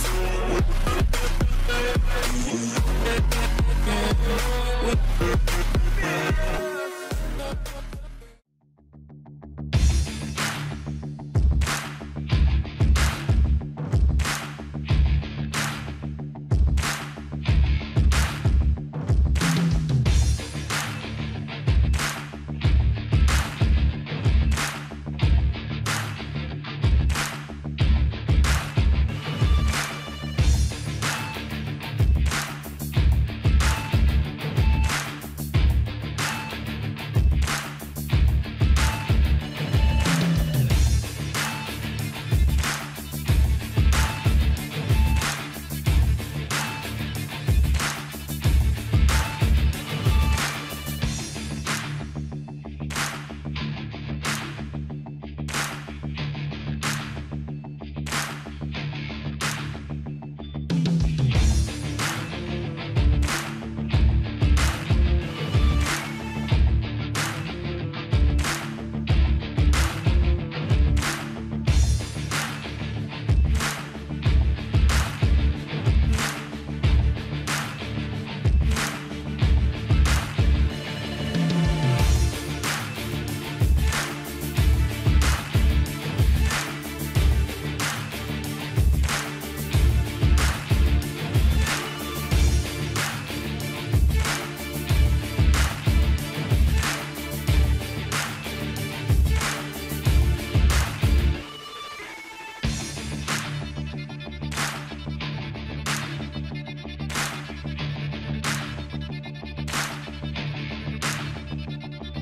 score.